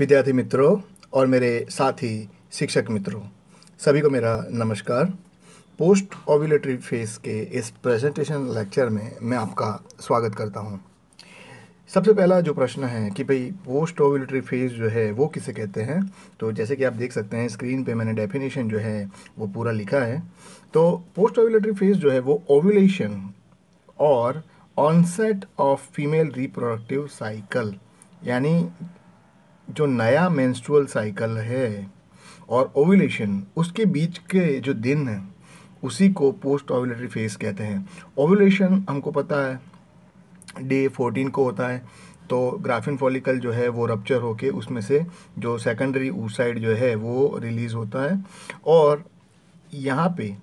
विद्यार्थी मित्रों और मेरे साथी शिक्षक मित्रों, सभी को मेरा नमस्कार। पोस्ट ओव्यूलेटरी फेस के इस प्रेजेंटेशन लेक्चर में मैं आपका स्वागत करता हूँ। सबसे पहला जो प्रश्न है कि भाई पोस्ट ओव्यूलेटरी फ़ेज़ जो है, वो किसे कहते हैं? तो जैसे कि आप देख सकते हैं स्क्रीन पे मैंने डेफिनेशन जो है, वो पूरा लिखा है। तो पोस्ट ओव्यूलेटरी फ़ेज़ जो है, वो ओव्यूलेशन और onset of female reproductive cycle यानी जो नया मेंस्ट्रुअल साइकिल है और ओविलेशन उसके बीच के जो दिन हैं, उसी को पोस्ट ओवुलेटरी फ़ेज़ कहते हैं। ओवुलेशन हमको पता है डे फोर्टीन को होता है तो ग्राफिन फॉलिकल जो है वो रप्चर होके उसमें से जो सेकेंडरी ऊसाइड जो है वो रिलीज़ होता है। और यहाँ पे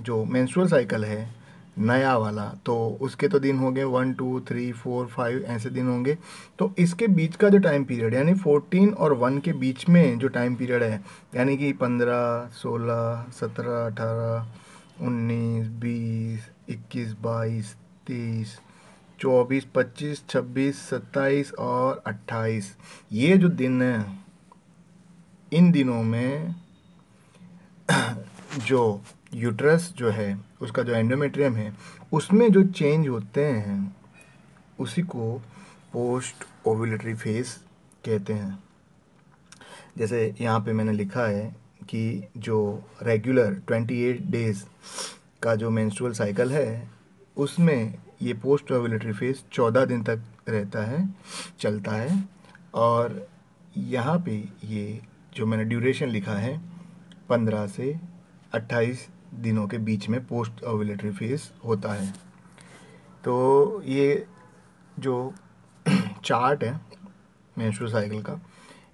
जो मेंस्ट्रुअल साइकिल है नया वाला तो उसके तो दिन होंगे one two three four five ऐसे दिन होंगे। तो इसके बीच का जो टाइम पीरियड यानी फोर्टीन और वन के बीच में जो टाइम पीरियड है, यानी कि पंद्रह, सोलह, सत्रह, अठारह, उन्नीस, बीस, इक्कीस, बाईस, तीस, चौबीस, पच्चीस, छब्बीस, सत्ताईस और अट्ठाईस। ये जो दिन हैं, इन दिनों में जो यूट्रस जो है उसका जो एंडोमेट्रियम है, उसमें जो चेंज होते हैं, उसी को पोस्ट ओवुलेटरी फेस कहते हैं। जैसे यहाँ पे मैंने लिखा है कि जो रेगुलर 28 डेज़ का जो मेंस्ट्रुअल साइकिल है, उसमें ये पोस्ट ओवुलेटरी फेस 14 दिन तक रहता है, चलता है। और यहाँ पे ये जो मैंने ड्यूरेशन लिखा है 15 से 28 दिनों के बीच में पोस्ट ओवुलेटरी फ़ेज़ होता है। तो ये जो चार्ट है मेंस्ट्रुअल साइकिल का,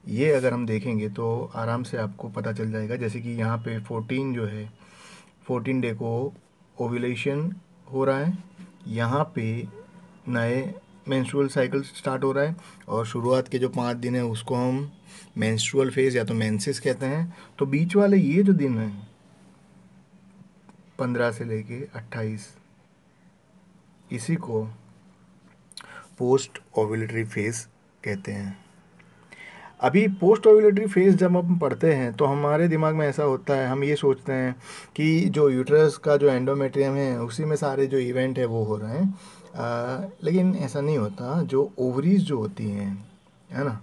ये अगर हम देखेंगे तो आराम से आपको पता चल जाएगा। जैसे कि यहाँ पे 14 जो है 14 डे को ओविलेशन हो रहा है। यहाँ पे नए मेंस्ट्रुअल साइकिल स्टार्ट हो रहा है और शुरुआत के जो पाँच दिन है, उसको हम मेंस्ट्रुअल फ़ेज़ या तो मैंसिस कहते हैं। तो बीच वाले ये जो दिन हैं पंद्रह से लेके अट्ठाईस। इसी को पोस्ट ओवुलेटरी फ़ेज़ कहते हैं। अभी पोस्ट ओवुलेटरी फ़ेज़ जब हम पढ़ते हैं तो हमारे दिमाग में ऐसा होता है हम ये सोचते हैं कि जो यूट्रस का जो एंडोमेट्रियम है उसी में सारे जो इवेंट है वो हो रहे हैं। आ, लेकिन ऐसा नहीं होता जो ओवरीज जो होती हैं है ना?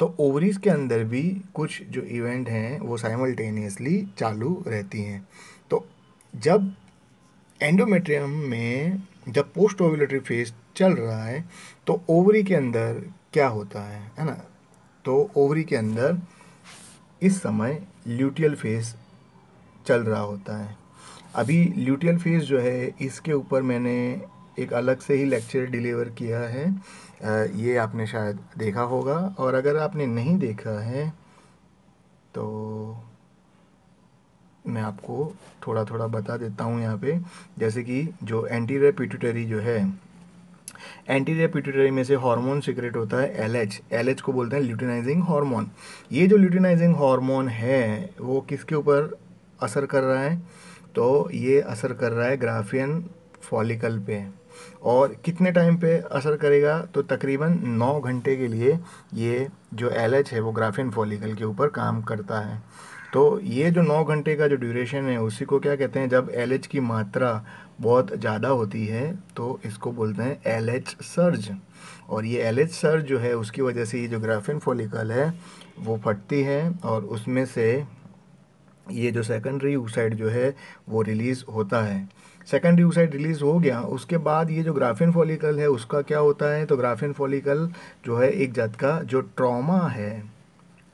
तो ओवरीज के अंदर भी कुछ जो इवेंट हैं वो साइमल्टेनियसली चालू रहती हैं। जब एंडोमेट्रियम में जब पोस्ट ओवुलेटरी फ़ेज़ चल रहा है तो ओवरी के अंदर क्या होता है है ना? तो ओवरी के अंदर इस समय ल्यूटियल फ़ेज़ चल रहा होता है। अभी ल्यूटियल फ़ेज़ जो है, इसके ऊपर मैंने एक अलग से ही लेक्चर डिलीवर किया है। ये आपने शायद देखा होगा, और अगर आपने नहीं देखा है तो मैं आपको थोड़ा थोड़ा बता देता हूँ यहाँ पे। जैसे कि जो एंटीरियर पिट्यूटरी जो है एंटीरियर पिट्यूटरी में से हार्मोन सिक्रेट होता है एल एच एल एच को बोलते हैं ल्यूटिनाइजिंग हार्मोन ये जो ल्यूटिनाइजिंग हार्मोन है, वो किसके ऊपर असर कर रहा है? तो ये असर कर रहा है ग्राफियन फॉलिकल पे। और कितने टाइम पे असर करेगा? तो तकरीबन नौ घंटे के लिए ये जो एल एच है, वो ग्राफियन फॉलिकल के ऊपर काम करता है। तो ये जो नौ घंटे का जो ड्यूरेशन है, उसी को क्या कहते हैं? जब एलएच की मात्रा बहुत ज़्यादा होती है तो इसको बोलते हैं एल एच सर्ज और ये एल एच सर्ज जो है, उसकी वजह से ये जो ग्राफिन फॉलिकल है, वो फटती है और उसमें से ये जो सेकेंडरी ऊसाइड जो है, वो रिलीज़ होता है। सेकेंडरी ऊसाइड रिलीज़ हो गया, उसके बाद ये जो ग्राफिन फॉलिकल है, उसका क्या होता है? तो ग्राफिन फॉलिकल जो है, एक जात का जो ट्रॉमा है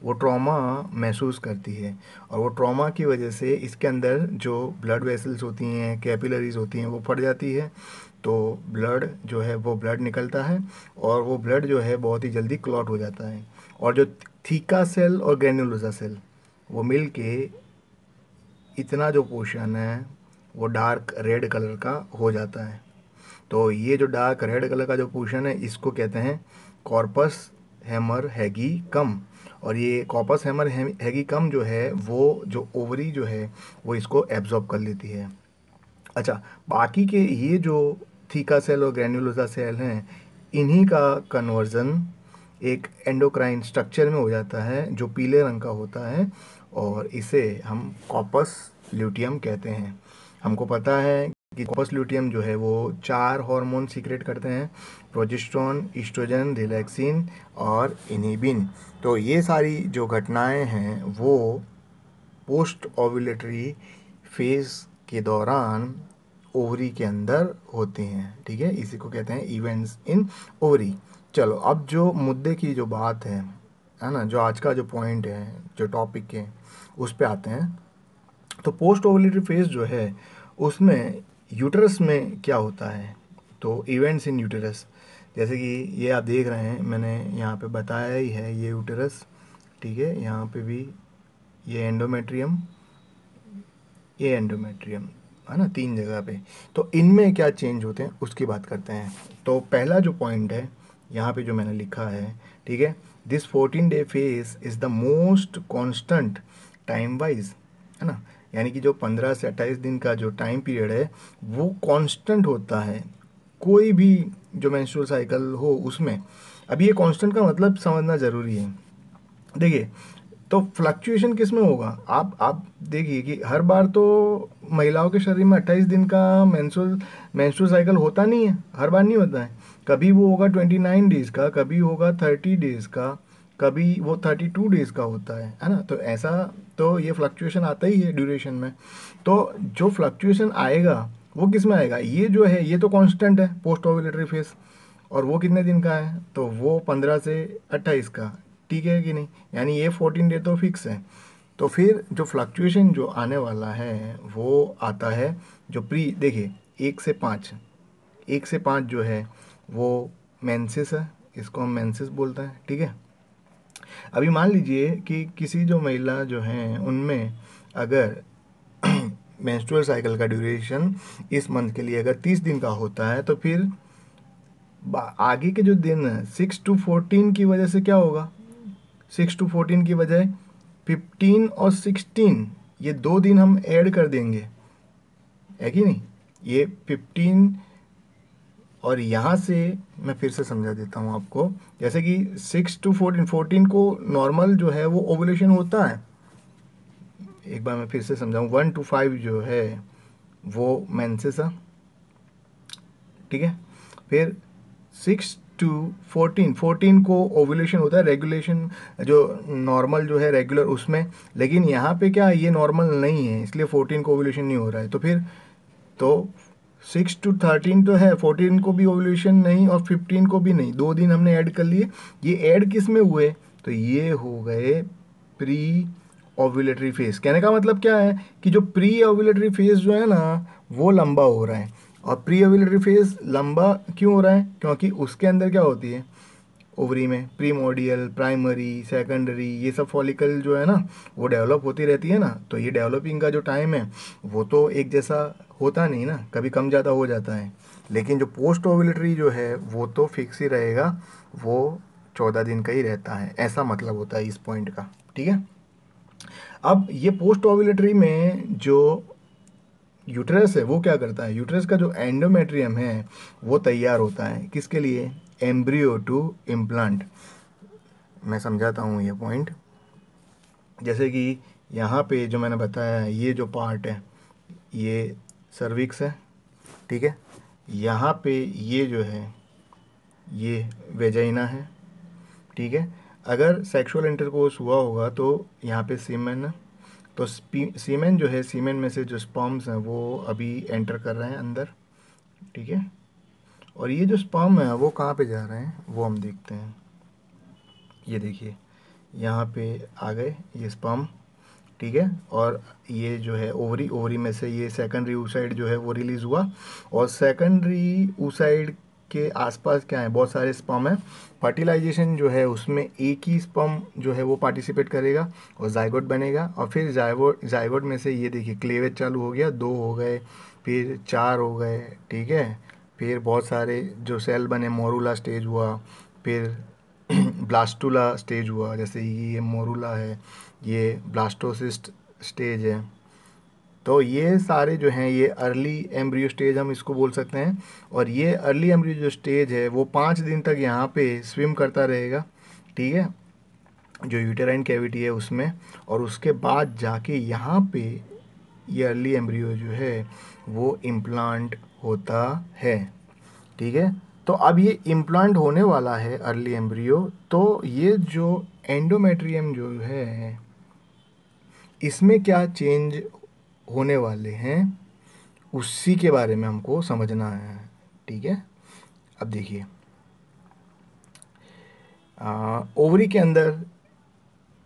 वो ट्रॉमा महसूस करती है। और वो ट्रॉमा की वजह से इसके अंदर जो ब्लड वेसल्स होती हैं कैपिलरीज होती हैं, वो फट जाती है। तो ब्लड जो है, वो ब्लड निकलता है और वो ब्लड जो है, बहुत ही जल्दी क्लॉट हो जाता है। और जो थीका सेल और ग्रेनुलोजा सेल वो मिल के इतना जो पोर्शन है, वो डार्क रेड कलर का हो जाता है। तो ये जो डार्क रेड कलर का जो पोर्शन है, इसको कहते हैं कॉर्पस हैमर हैगी कम और ये कॉपस हैमर हैगी कम जो है, वो जो ओवरी जो है, वो इसको एब्जॉर्ब कर लेती है। अच्छा बाकी के ये जो थीका सेल और ग्रैन्युलोसा सेल हैं, इन्हीं का कन्वर्ज़न एक एंडोक्राइन स्ट्रक्चर में हो जाता है, जो पीले रंग का होता है, और इसे हम कॉपस ल्यूटियम कहते हैं। हमको पता है कि कॉपस ल्यूटियम जो है वो चार हार्मोन सीक्रेट करते हैं प्रोजेस्ट्रॉन ईस्ट्रोजन रिलैक्सिन और इनिबिन तो ये सारी जो घटनाएँ हैं वो पोस्ट ओवुलेटरी फ़ेज़ के दौरान ओवरी के अंदर होते हैं, ठीक है? इसी को कहते हैं इवेंट्स इन ओवरी चलो, अब जो मुद्दे की जो बात है है ना, जो आज का जो पॉइंट है, जो टॉपिक है, उस पर आते हैं। तो पोस्ट ओवलेटरी फ़ेज़ जो है, उसमें यूटरस में क्या होता है? तो इवेंट्स इन यूटरस जैसे कि ये आप देख रहे हैं, मैंने यहाँ पे बताया ही है ये यूटरस ठीक है? यहाँ पे भी ये एंडोमेट्रियम ये एंडोमेट्रियम है ना? तीन जगह पे। तो इनमें क्या चेंज होते हैं, उसकी बात करते हैं। तो पहला जो पॉइंट है, यहाँ पे जो मैंने लिखा है, ठीक है? This fourteen day phase is the most constant time wise है ना? यानी कि जो पंद्रह से अट्ठाईस दिन का जो टाइम पीरियड है, वो कांस्टेंट होता है। कोई भी जो मैंस्ट्रुअल साइकिल हो उसमें। अभी ये कांस्टेंट का मतलब समझना ज़रूरी है। देखिए तो फ्लक्चुएशन किसमें होगा? आप आप देखिए कि हर बार तो महिलाओं के शरीर में 28 दिन का मेंस्ट्रुअल मेंस्ट्रुअल साइकिल होता नहीं है। हर बार नहीं होता है। कभी वो होगा 29 डेज़ का, कभी होगा 30 डेज़ का, कभी वो 32 डेज़ का होता है। है ना? तो ऐसा तो ये फ्लक्चुएशन आता ही है ड्यूरेशन में। तो जो फ्लक्चुएशन आएगा, वो किसमें आएगा? ये जो है, ये तो कांस्टेंट है पोस्ट ओवुलेटरी फेस और वो कितने दिन का है? तो वो पंद्रह से अट्ठाईस का। ठीक है कि नहीं? यानी ये फोर्टीन डे तो फिक्स है। तो फिर जो फ्लक्चुएशन जो आने वाला है, वो आता है जो प्री देखिए, एक से पाँच। एक से पाँच जो है, वो मेंसिस है, इसको हम मेंसिस बोलते हैं। ठीक है? अभी मान लीजिए कि किसी जो महिला जो हैं, उनमें अगर मेंस्ट्रुअल साइकिल का ड्यूरेशन इस मंथ के लिए अगर तीस दिन का होता है तो फिर आगे के जो दिन सिक्स टू फोर्टीन की वजह से क्या होगा? सिक्स टू फोर्टीन की बजाय फिफ्टीन और सिक्सटीन ये दो दिन हम ऐड कर देंगे। है कि नहीं? ये फिफ्टीन और यहाँ से मैं फिर से समझा देता हूँ आपको, जैसे कि सिक्स टू फोर्टीन फोर्टीन को नॉर्मल जो है वो ओवुलेशन होता है। एक बार मैं फिर से समझाऊँ वन टू फाइव जो है वो मेंसेस ठीक है? फिर सिक्स टू फोर्टीन फोर्टीन को ओवुलेशन होता है रेगुलेशन जो नॉर्मल जो है रेगुलर उसमें। लेकिन यहाँ पे क्या, ये नॉर्मल नहीं है, इसलिए फोर्टीन को ओवुलेशन नहीं हो रहा है। तो फिर तो सिक्स टू थर्टीन तो है, फोर्टीन को भी ओवल्यूशन नहीं और फिफ्टीन को भी नहीं, दो दिन हमने ऐड कर लिए। ये ऐड किसमें हुए? तो ये हो गए प्री ओव्यूलेटरी फ़ेज़ कहने का मतलब क्या है कि जो प्री ओव्यूलेटरी फ़ेज़ जो है ना, वो लंबा हो रहा है। और प्री ओव्यूलेटरी फ़ेज़ लंबा क्यों हो रहा है? क्योंकि उसके अंदर क्या होती है? ओवरी में प्रीमोडियल प्राइमरी सेकेंडरी ये सब फॉलिकल जो है ना, वो डेवलप होती रहती है ना तो ये डेवलपिंग का जो टाइम है, वो तो एक जैसा होता नहीं ना, कभी कम ज़्यादा हो जाता है। लेकिन जो पोस्ट ओवुलेटरी जो है, वो तो फिक्स ही रहेगा, वो चौदह दिन का ही रहता है, ऐसा मतलब होता है इस पॉइंट का, ठीक है? अब ये पोस्ट ओवुलेटरी में जो यूट्रस है, वो क्या करता है? यूट्रस का जो एंडोमेट्रियम है, वो तैयार होता है, किसके लिए? Embryo to implant. मैं समझाता हूँ ये पॉइंट जैसे कि यहाँ पे जो मैंने बताया, ये जो पार्ट है, ये सर्विक्स है, ठीक है? यहाँ पे ये जो है, ये वेजाइना है, ठीक है? अगर सेक्सुअल इंटरकोर्स हुआ होगा तो यहाँ पे सीमेन है। तो सीमेन जो है सीमेन में से जो स्पॉम्स हैं, वो अभी एंटर कर रहे हैं अंदर, ठीक है? और ये जो स्पॉम है, वो कहाँ पे जा रहे हैं, वो हम देखते हैं। ये देखिए, यहाँ पे आ गए ये स्पॉम ठीक है? और ये जो है ओवरी ओवरी में से ये सेकेंडरी ऊसाइड जो है, वो रिलीज़ हुआ। और सेकेंडरी ऊसाइड के आसपास क्या है? बहुत सारे स्पम है। फर्टिलाइजेशन जो है, उसमें एक ही स्पम जो है, वो पार्टिसिपेट करेगा और जायगोट बनेगा। और फिर जायगोट जायगोट में से ये देखिए क्लेवेज चालू हो गया, दो हो गए, फिर चार हो गए, ठीक है? फिर बहुत सारे जो सेल बने, मोरूला स्टेज हुआ, फिर ब्लास्टूला स्टेज हुआ, जैसे ये मोरूला है, ये ब्लास्टोसिस्ट स्टेज है। तो ये सारे जो हैं, ये अर्ली एम्ब्रियो स्टेज हम इसको बोल सकते हैं। और ये अर्ली एम्ब्रियो जो स्टेज है, वो पाँच दिन तक यहाँ पे स्विम करता रहेगा, ठीक है? जो यूटेराइन कैविटी है उसमें। और उसके बाद जाके यहाँ पे ये अर्ली एम्ब्रियो जो है, वो इम्प्लांट होता है। ठीक है? तो अब ये इम्प्लांट होने वाला है अर्ली एम्ब्रियो तो ये जो एंडोमेट्रियम जो है, इसमें क्या चेंज होने वाले हैं? उसी के बारे में हमको समझना है। ठीक है? अब देखिए। ओवरी के अंदर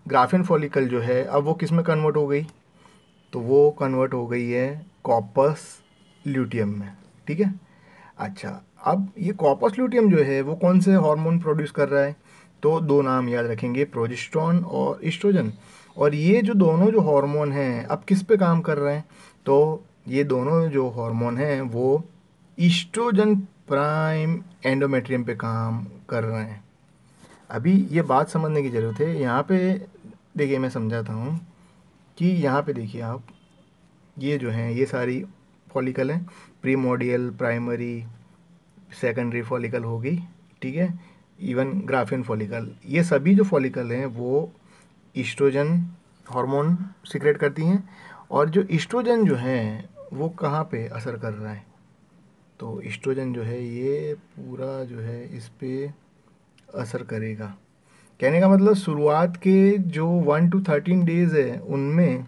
ग्राफिन फॉलिकल जो है, अब वो किसमें कन्वर्ट हो गई? तो वो कन्वर्ट हो गई है कॉपस ल्यूटियम में। ठीक है? अच्छा अब ये कॉपस ल्यूटियम जो है, वो कौन से हार्मोन प्रोड्यूस कर रहा है? तो दो नाम याद रखेंगे प्रोजेस्ट्रॉन और इस्ट्रोजन और ये जो दोनों जो हार्मोन हैं, अब किस पे काम कर रहे हैं? तो ये दोनों जो हार्मोन हैं, वो ईस्ट्रोजन प्राइम एंडोमेट्रियम पे काम कर रहे हैं। अभी ये बात समझने की ज़रूरत है। यहाँ पे देखिए, मैं समझाता हूँ कि यहाँ पे देखिए आप, ये जो हैं, ये सारी फॉलिकल हैं। प्रीमोडियल प्राइमरी सेकेंडरी फॉलिकल होगी, ठीक है? इवन ग्राफिन फॉलिकल ये सभी जो फॉलिकल हैं, वो ईस्ट्रोजन हार्मोन सिक्रेट करती हैं। और जो ईस्ट्रोजन जो हैं, वो कहाँ पे असर कर रहा है? तो ईस्ट्रोजन जो है, ये पूरा जो है, इस पर असर करेगा। कहने का मतलब शुरुआत के जो वन टू थर्टीन डेज़ है, उनमें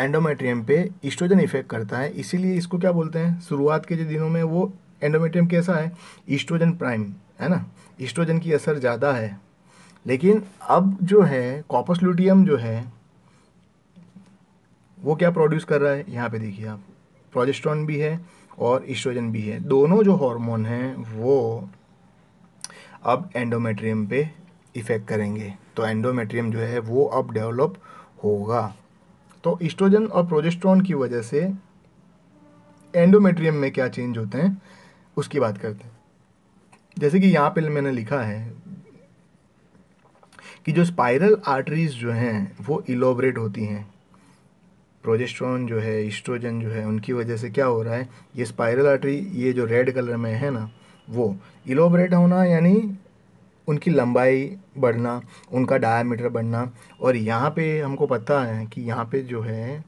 एंडोमेट्रियम पे ईस्ट्रोजन इफ़ेक्ट करता है, इसीलिए इसको क्या बोलते हैं? शुरुआत के जो दिनों में वो एंडोमेट्रियम कैसा है? ईस्ट्रोजन प्राइम है ना? ईस्ट्रोजन की असर ज़्यादा है। लेकिन अब जो है कॉपसल्यूटियम जो है, वो क्या प्रोड्यूस कर रहा है? यहाँ पे देखिए आप प्रोजेस्ट्रॉन भी है और ईस्ट्रोजन भी है। दोनों जो हार्मोन हैं, वो अब एंडोमेट्रियम पे इफ़ेक्ट करेंगे। तो एंडोमेट्रियम जो है, वो अब डेवलप होगा। तो ईस्ट्रोजन और प्रोजेस्ट्रॉन की वजह से एंडोमेट्रियम में क्या चेंज होते हैं, उसकी बात करते हैं। जैसे कि यहाँ पे मैंने लिखा है कि जो स्पाइरल आर्टरीज जो हैं, वो इलोबरेट होती हैं। प्रोजेस्ट्रॉन जो है ईस्ट्रोजन जो है, उनकी वजह से क्या हो रहा है, ये स्पाइरल आर्टरी ये जो रेड कलर में है ना, वो इलोबरेट होना, यानी उनकी लंबाई बढ़ना, उनका डायमीटर बढ़ना और यहाँ पे हमको पता है कि यहाँ पे जो है,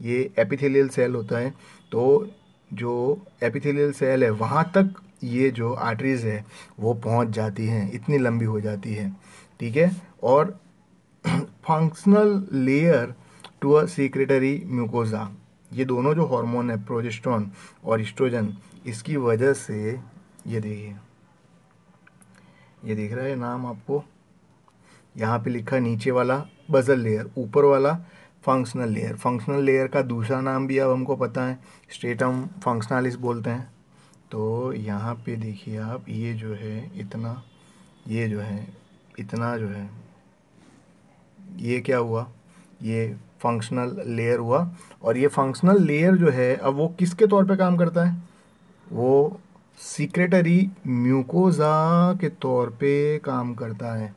ये एपिथेलियल सेल होता है तो जो एपिथेलियल सेल है, वहाँ तक ये जो आर्टरीज है, वो पहुँच जाती हैं, इतनी लंबी हो जाती है, ठीक है? और functional layer to a secretory mucosa ये दोनों जो हार्मोन है प्रोजेस्ट्रॉन और इस्ट्रोजन इसकी वजह से, ये देखिए। ये दिख रहा है, नाम आपको। यहाँ पे लिखा नीचे वाला बजल लेयर ऊपर वाला फंक्शनल लेयर फंक्शनल लेयर का दूसरा नाम भी अब हमको पता है स्टेटम फंक्शनलिस बोलते हैं। तो यहाँ पे देखिए आप, ये जो है, इतना, ये जो है, इतना जो है, ये क्या हुआ? ये फंक्शनल लेयर हुआ। और ये फंक्शनल लेयर जो है, अब वो किसके तौर पे काम करता है? वो सीक्रेटरी म्यूकोज़ा के तौर पे काम करता है।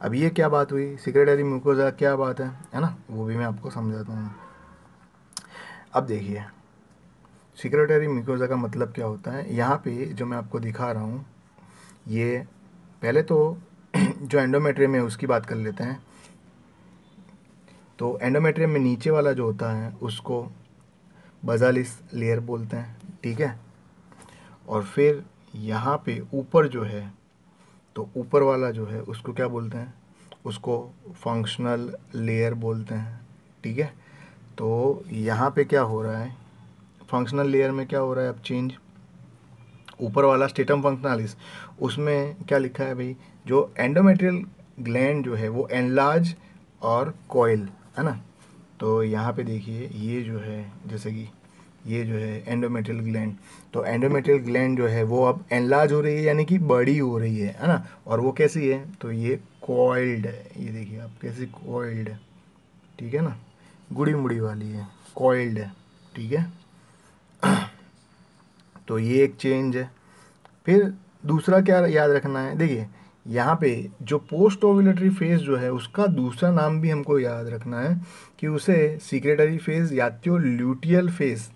अब ये क्या बात हुई? सीक्रेटरी म्यूकोज़ा क्या बात है? है ना? वो भी मैं आपको समझाता हूँ। अब देखिए सीक्रेटरी म्यूकोज़ा का मतलब क्या होता है? यहाँ पे जो मैं आपको दिखा रहा हूँ, ये पहले तो जो एंडोमेट्रियम है उसकी बात कर लेते हैं। तो एंडोमेट्रियम में नीचे वाला जो होता है, उसको बजालिस लेयर बोलते हैं, ठीक है? और फिर यहाँ पे ऊपर जो है तो ऊपर वाला जो है, उसको क्या बोलते हैं? उसको फंक्शनल लेयर बोलते हैं, ठीक है? तो यहाँ पे क्या हो रहा है? फंक्शनल लेयर में क्या हो रहा है अब चेंज ऊपर वाला स्टेटम फंक्शनलिस उसमें क्या लिखा है भाई? जो एंडोमेट्रियल ग्लैंड जो है, वो एनलार्ज और कोयल है ना? तो यहाँ पे देखिए, ये जो है, जैसे कि ये जो है एंडोमेट्रियल ग्लैंड तो एंडोमेट्रियल ग्लैंड जो है वो अब एनलार्ज हो रही है, यानी कि बड़ी हो रही है है ना? और वो कैसी है? तो ये कॉइल्ड है। ये देखिए आप कैसी कॉइल्ड है। ठीक है ना? गुड़ी मुड़ी वाली है। कॉइल्ड है। ठीक है? तो ये एक चेंज है। फिर दूसरा क्या याद रखना है? देखिए, यहाँ पे जो पोस्ट ओविलेटरी फ़ेज़ जो है, उसका दूसरा नाम भी हमको याद रखना है कि उसे सीक्रेटरी फ़ेज़ या तो ल्यूटियल फ़ेज़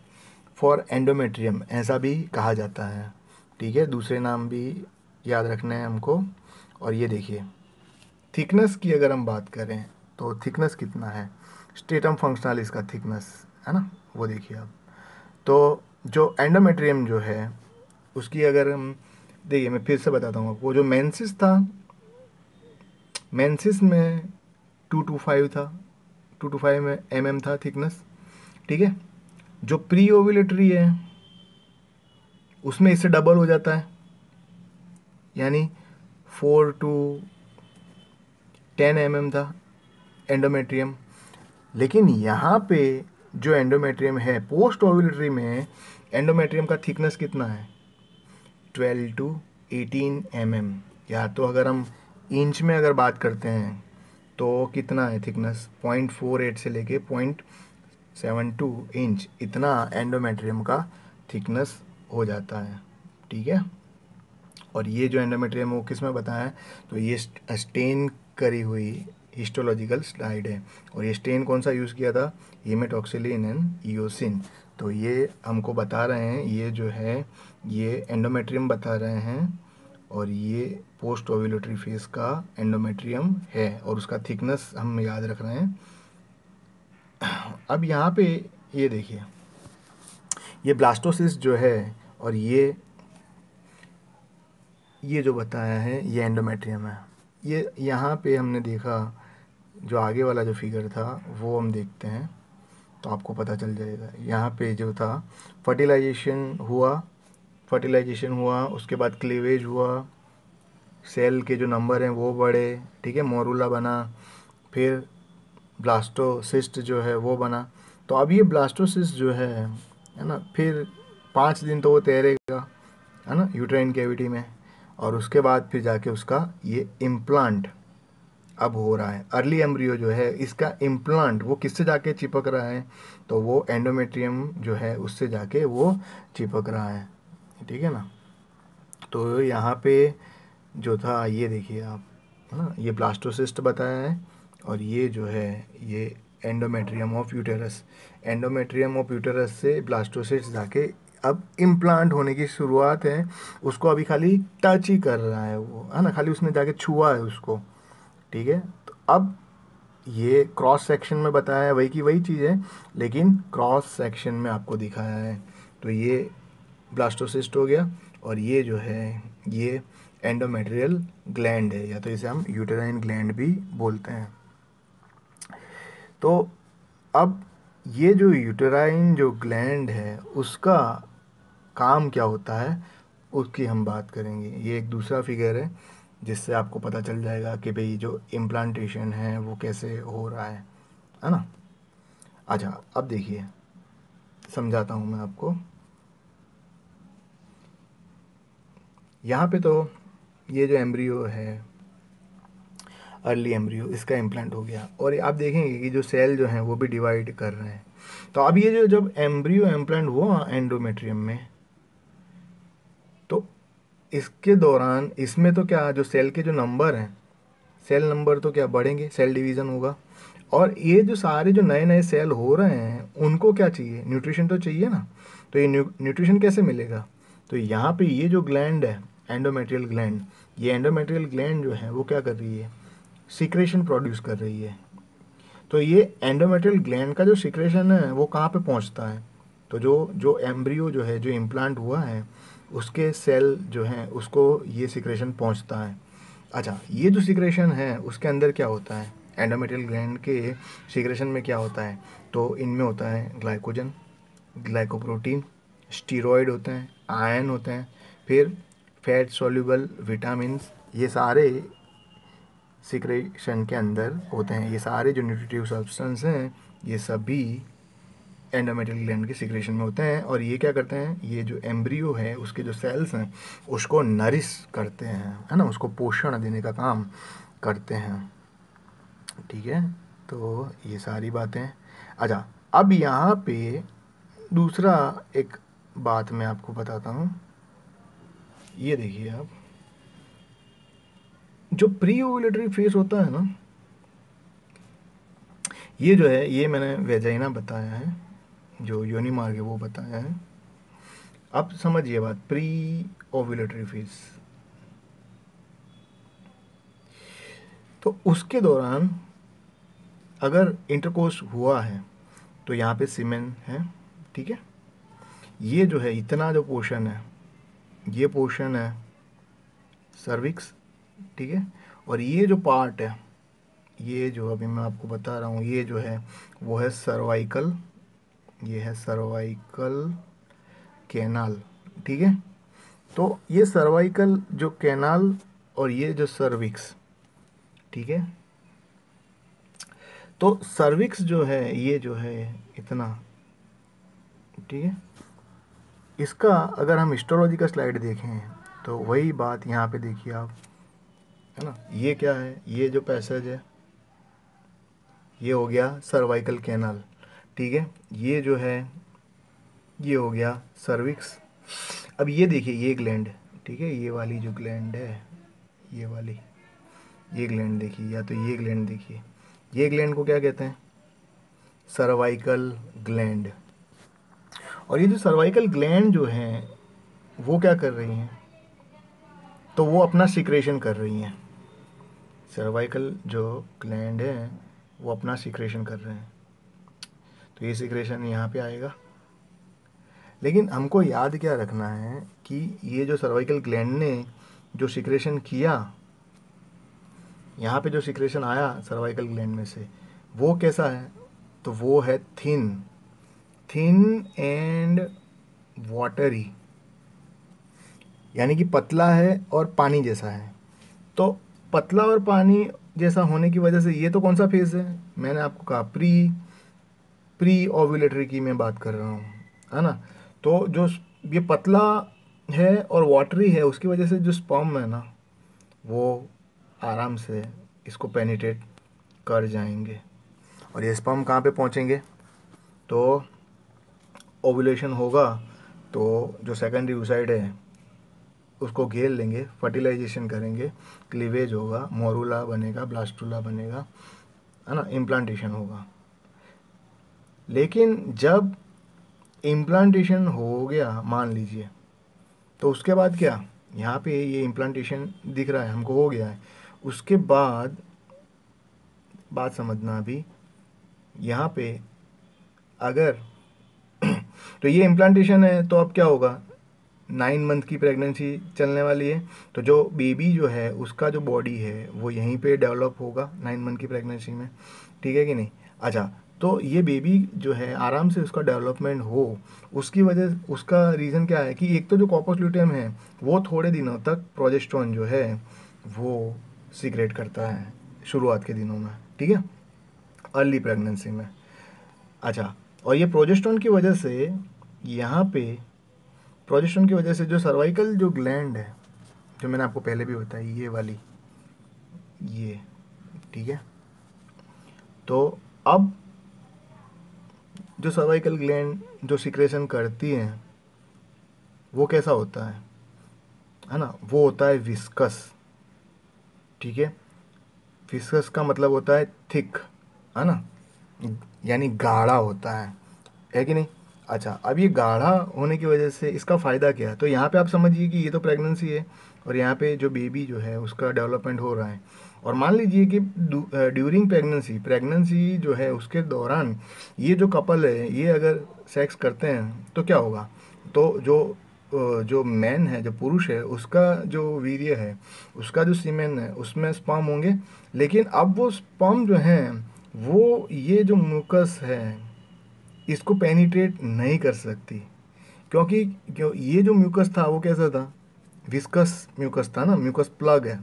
फॉर एंडोमेट्रियम ऐसा भी कहा जाता है। ठीक है, दूसरे नाम भी याद रखने हैं हमको। और ये देखिए थिकनेस की अगर हम बात करें तो थिकनेस कितना है? स्टेटम फंक्शनल इसका थिकनेस है ना? वो देखिए आप। तो जो एंडोमेट्रियम जो है, उसकी अगर हम, देखिए मैं फिर से बताता हूँ वो जो मेंसिस था मेंसिस में टू टू फाइव था टू टू फाइव में एम एम था थिकनेस ठीक है? जो प्री ओविलेटरी है, उसमें इससे डबल हो जाता है। यानी four to ten M M था एंडोमेट्रियम लेकिन यहाँ पे जो एंडोमेट्रियम है पोस्ट ओविलेटरी में एंडोमेट्रियम का थिकनेस कितना है? Twelve to eighteen M M या तो अगर हम इंच में अगर बात करते हैं तो कितना है थिकनेस पॉइंट फोर एट से लेके पॉइंट सेवन टू इंच इतना एंडोमेट्रियम का थिकनेस हो जाता है, ठीक है? और ये जो एंडोमेट्रियम वो किसमें बताया है? तो ये स्टेन करी हुई हिस्टोलॉजिकल स्लाइड है। और ये स्टेन कौन सा यूज़ किया था? हीमेटॉक्सिलिन एंड ईओसिन तो ये हमको बता रहे हैं, ये जो है, ये एंडोमेट्रियम बता रहे हैं, और ये पोस्ट ओविलेटरी फेस का एंडोमेट्रियम है, और उसका थिकनेस हम याद रख रहे हैं। अब यहाँ पे ये देखिए। ये ब्लास्टोसिस जो है और ये ये जो बताया है, ये एंडोमेट्रियम है। ये यहाँ पे हमने देखा, जो आगे वाला जो फिगर था, वो हम देखते हैं तो आपको पता चल जाएगा। यहाँ पे जो था फर्टिलाइजेशन हुआ फर्टिलाइजेशन हुआ, उसके बाद क्लीवेज हुआ सेल के जो नंबर हैं वो बढ़े, ठीक है मोरूला बना, फिर ब्लास्टोसिस्ट जो है वो बना। तो अब ये ब्लास्टोसिस्ट जो है है ना, फिर पाँच दिन तो वो तैरेगा, है ना, यूट्राइन कैविटी में। और उसके बाद फिर जाके उसका ये इम्प्लांट अब हो रहा है। अर्ली एम्ब्रियो जो है, इसका इम्प्लांट, वो किससे जाके चिपक रहा है? तो वो एंडोमेट्रियम जो है, उससे जाके वो चिपक रहा है। ठीक है ना? तो यहाँ पे जो था, ये देखिए आप, है ना, ये ब्लास्टोसिस्ट बताया है। और ये जो है, ये endometrium of uterus endometrium of uterus से ब्लास्टोसिस्ट जाके अब इम्प्लांट होने की शुरुआत है। उसको अभी खाली टच ही कर रहा है वो, है ना? खाली उसने जाके छुआ है उसको, ठीक है? तो अब ये क्रॉस सेक्शन में बताया है, वही की वही चीज़ है, लेकिन क्रॉस सेक्शन में आपको दिखाया है। तो ये ब्लास्टोसिस्ट हो गया और ये जो है, ये एंडोमेट्रियल ग्लैंड है, या तो इसे हम यूटेराइन ग्लैंड भी बोलते हैं। तो अब ये जो यूटेराइन जो ग्लैंड है, उसका काम क्या होता है, उसकी हम बात करेंगे। ये एक दूसरा फिगर है, जिससे आपको पता चल जाएगा कि भाई जो इम्प्लांटेशन है, वो कैसे हो रहा है है ना? अच्छा अब देखिए, समझाता हूँ मैं आपको। यहाँ पे तो ये जो एम्ब्रियो है अर्ली एम्ब्रियो इसका इम्प्लांट हो गया। और आप देखेंगे कि जो सेल जो हैं, वो भी डिवाइड कर रहे हैं। तो अब ये जो, जब एम्ब्रियो इम्प्लांट हुआ एंडोमेट्रियम में तो इसके दौरान, इसमें तो क्या, जो सेल के जो नंबर हैं सेल नंबर तो क्या बढ़ेंगे? सेल डिवीज़न होगा। और ये जो सारे जो नए नए सेल हो रहे हैं, उनको क्या चाहिए? न्यूट्रिशन तो चाहिए ना? तो ये न्यूट्रिशन कैसे मिलेगा? तो यहाँ पे ये जो ग्लैंड है एंडोमेट्रियल ग्लैंड ये एंडोमेट्रियल ग्लैंड जो है, वो क्या कर रही है? सिक्रेशन प्रोड्यूस कर रही है। तो ये एंडोमेट्रियल ग्लैंड का जो सिक्रेशन है, वो कहाँ पे पहुँचता है? तो जो जो एम्ब्रियो जो है, जो इम्प्लांट हुआ है, उसके सेल जो हैं, उसको ये सिक्रेशन पहुँचता है। अच्छा ये जो सिक्रेशन है, उसके अंदर क्या होता है? एंडोमेट्रियल ग्लैंड के सिक्रेशन में क्या होता है? तो इनमें होता है ग्लाइकोजन ग्लाइकोप्रोटीन स्टीरोइड होते हैं आयन होते हैं, फिर फैट सोल्यूबल विटामिन ये सारे सिक्रेशन के अंदर होते हैं। ये सारे जो न्यूट्रिटिव सब्सटेंस हैं, ये सभी एंडोमेट्रियल ग्लैंड के सिक्रेशन में होते हैं और ये क्या करते हैं? ये जो एम्ब्रियो है, उसके जो सेल्स हैं, उसको नरिश करते हैं, है ना? उसको पोषण देने का काम करते हैं। ठीक है? तो ये सारी बातें। अच्छा अब यहाँ पे दूसरा एक बात मैं आपको बताता हूँ। ये देखिए आप। जो प्री ओवुलेटरी फेस होता है ना, ये जो है, ये मैंने वेजाइना बताया है, जो योनि मार्ग है, वो बताया है। अब समझिए बात प्री ओवुलेटरी फेस तो उसके दौरान अगर इंटरकोर्स हुआ है तो यहाँ पे सीमेन है, ठीक है? ये जो है, इतना जो पोर्शन है, ये पोर्शन है सर्विक्स ठीक है? और ये जो पार्ट है, ये जो अभी मैं आपको बता रहा हूँ, ये जो है, वो है सर्वाइकल ये है सर्वाइकल कैनाल ठीक है? तो ये सर्वाइकल जो कैनाल और ये जो सर्विक्स ठीक है? तो सर्विक्स जो है, ये जो है इतना, ठीक है? इसका अगर हम हिस्टोलॉजी का स्लाइड देखें तो वही बात यहाँ पे देखिए आप। है ना? ये क्या है? ये जो पैसेज है, ये हो गया सर्वाइकल कैनल ठीक है? ये जो है, ये हो गया सर्विक्स अब ये देखिए, ये ग्लैंड ठीक है? ये वाली जो ग्लैंड है, ये वाली, ये ग्लैंड देखिए, या तो ये ग्लैंड देखिए। ये ग्लैंड को क्या कहते हैं? सर्वाइकल ग्लैंड और ये जो सर्वाइकल ग्लैंड जो हैं, वो क्या कर रही हैं? तो वो अपना सिक्रेशन कर रही हैं। सर्वाइकल जो ग्लैंड है, वो अपना सिक्रेशन कर रहे हैं। तो ये सिक्रेशन यहाँ पे आएगा। लेकिन हमको याद क्या रखना है कि ये जो सर्वाइकल ग्लैंड ने जो सिक्रेशन किया, यहाँ पे जो सिक्रेशन आया सर्वाइकल ग्लैंड में से, वो कैसा है? तो वो है थिन थिन एंड वाटरी यानी कि पतला है और पानी जैसा है। तो पतला और पानी जैसा होने की वजह से ये तो कौन सा फ़ेज़ है? मैंने आपको कहा प्री प्री ओव्यूलेटरी की मैं बात कर रहा हूँ, है ना? तो जो ये पतला है और वाटरी है, उसकी वजह से जो स्पम है ना, वो आराम से इसको पेनिटेट कर जाएँगे। और ये स्पम कहाँ पे पहुँचेंगे? तो ओवुलेशन होगा तो जो सेकेंडरी यूसाइड है उसको घेर लेंगे फर्टिलाइजेशन करेंगे क्लीवेज होगा मोरूला बनेगा ब्लास्टूला बनेगा, है ना इम्प्लांटेशन होगा। लेकिन जब इम्प्लांटेशन हो गया, मान लीजिए तो उसके बाद क्या? यहाँ पे ये इम्प्लांटेशन दिख रहा है, हमको हो गया है। उसके बाद, बात समझना अभी, यहाँ पे अगर तो ये इम्प्लांटेशन है तो अब क्या होगा? नाइन मंथ की प्रेगनेंसी चलने वाली है। तो जो बेबी जो है, उसका जो बॉडी है, वो यहीं पे डेवलप होगा नाइन मंथ की प्रेगनेंसी में। ठीक है कि नहीं? अच्छा तो ये बेबी जो है, आराम से उसका डेवलपमेंट हो, उसकी वजह, उसका रीज़न क्या है कि एक तो जो कॉपस ल्यूटियम है, वो थोड़े दिनों तक प्रोजेस्ट्रॉन जो है, वो सीक्रेट करता है शुरुआत के दिनों में। ठीक है? अर्ली प्रेगनेंसी में। अच्छा और ये प्रोजेस्ट्रॉन की वजह से यहाँ पे प्रोजेस्ट्रॉन की वजह से जो सर्वाइकल जो ग्लैंड है, जो मैंने आपको पहले भी बताई, ये वाली, ये, ठीक है? तो अब जो सर्वाइकल ग्लैंड जो सिक्रेशन करती हैं, वो कैसा होता है? है ना? वो होता है विस्कस ठीक है? विस्कस का मतलब होता है थिक है ना? यानी गाढ़ा होता है। है कि नहीं? अच्छा अब ये गाढ़ा होने की वजह से इसका फ़ायदा क्या है? तो यहाँ पे आप समझिए कि ये तो प्रेगनेंसी है और यहाँ पे जो बेबी जो है, उसका डेवलपमेंट हो रहा है। और मान लीजिए कि ड्यूरिंग प्रेगनेंसी प्रेगनेंसी जो है, उसके दौरान ये जो कपल है, ये अगर सेक्स करते हैं तो क्या होगा? तो जो जो मैन है, जो पुरुष है, उसका जो वीर्य है, उसका जो सीमेन है, उसमें स्पम होंगे। लेकिन अब वो स्पम जो हैं, वो ये जो म्यूकस है इसको पेनिट्रेट नहीं कर सकती। क्योंकि, क्यों, ये जो म्यूकस था, वो कैसा था? विस्कस म्यूकस था ना म्यूकस प्लग है।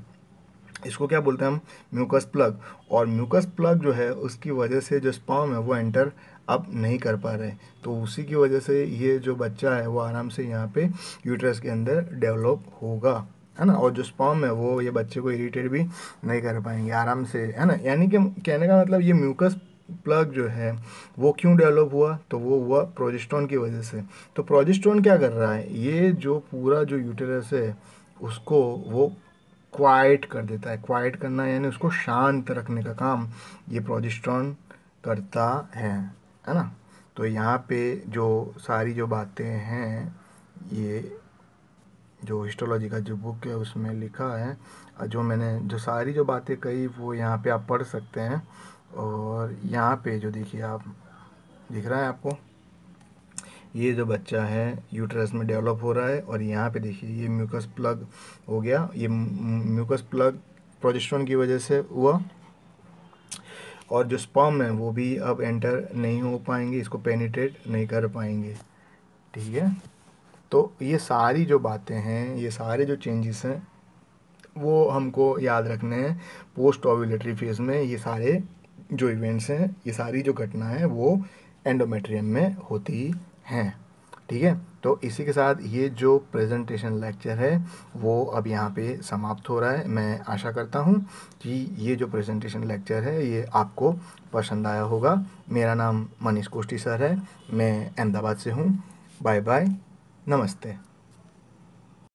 इसको क्या बोलते हैं हम? म्यूकस प्लग और म्यूकस प्लग जो है, उसकी वजह से जो स्पॉम है, वो एंटर अब नहीं कर पा रहे। तो उसी की वजह से ये जो बच्चा है, वो आराम से यहाँ पे यूट्रस के अंदर डेवलप होगा। है ना? और जो स्पॉम है, वो ये बच्चे को इरीटेट भी नहीं कर पाएँगे, आराम से। है ना? यानी कि कहने का मतलब ये म्यूकस प्लग जो है, वो क्यों डेवलप हुआ? तो वो हुआ प्रोजेस्ट्रॉन की वजह से। तो प्रोजेस्ट्रॉन क्या कर रहा है? ये जो पूरा जो यूटेरस है, उसको वो क्वाइट कर देता है। क्वाइट करना यानी उसको शांत रखने का काम ये प्रोजेस्ट्रॉन करता है है ना? तो यहाँ पे जो सारी जो बातें हैं, ये जो हिस्टोलॉजी का जो बुक है, उसमें लिखा है। जो मैंने, जो सारी जो बातें कही, वो यहाँ पे आप पढ़ सकते हैं। और यहाँ पे जो देखिए आप, दिख रहा है आपको? ये जो बच्चा है यूट्रस में डेवलप हो रहा है और यहाँ पे देखिए ये म्यूकस प्लग हो गया। ये म्यूकस प्लग प्रोजेस्ट्रॉन की वजह से हुआ। और जो स्पर्म है, वो भी अब एंटर नहीं हो पाएँगे, इसको पेनिट्रेट नहीं कर पाएँगे। ठीक है? तो ये सारी जो बातें हैं, ये सारे जो चेंजेस हैं, वो हमको याद रखने हैं। पोस्ट ओव्यूलेटरी फ़ेज़ में ये सारे जो इवेंट्स हैं, ये सारी जो घटना है, वो एंडोमेट्रियम में होती हैं ठीक है? तो इसी के साथ ये जो प्रेजेंटेशन लेक्चर है, वो अब यहाँ पे समाप्त हो रहा है। मैं आशा करता हूँ कि ये जो प्रेजेंटेशन लेक्चर है, ये आपको पसंद आया होगा। मेरा नाम मनीष कोष्टी सर है। मैं अहमदाबाद से हूँ। बाय बाय नमस्ते।